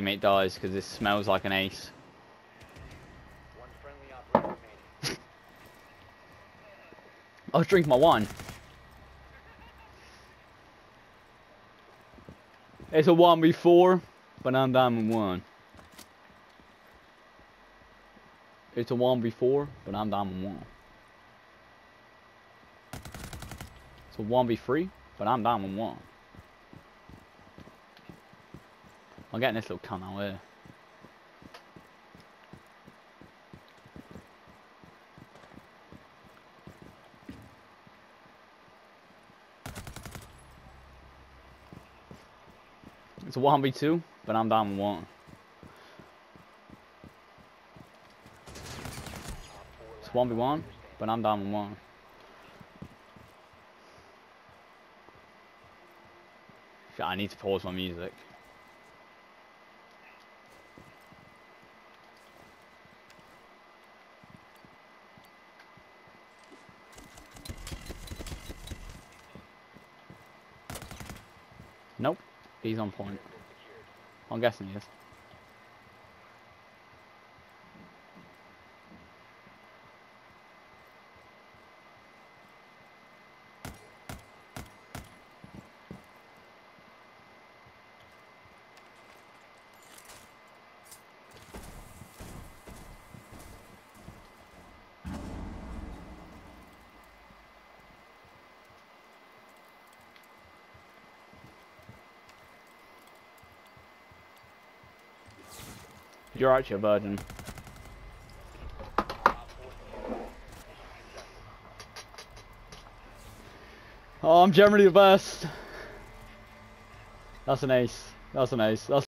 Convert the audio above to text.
teammate dies because this smells like an ace. One friendly operator remaining. I was drinking my wine. It's a 1v4, but I'm diamond 1. It's a 1v4, but I'm diamond 1. It's a 1v3, but I'm diamond 1. I'm getting this little out here. It's a 1v2, but I'm down 1. It's 1v1, but I'm down 1. Shit, I need to pause my music. Nope, he's on point. I'm guessing he is. You're actually a virgin. Oh, I'm generally the best. That's an ace. That's an ace. That's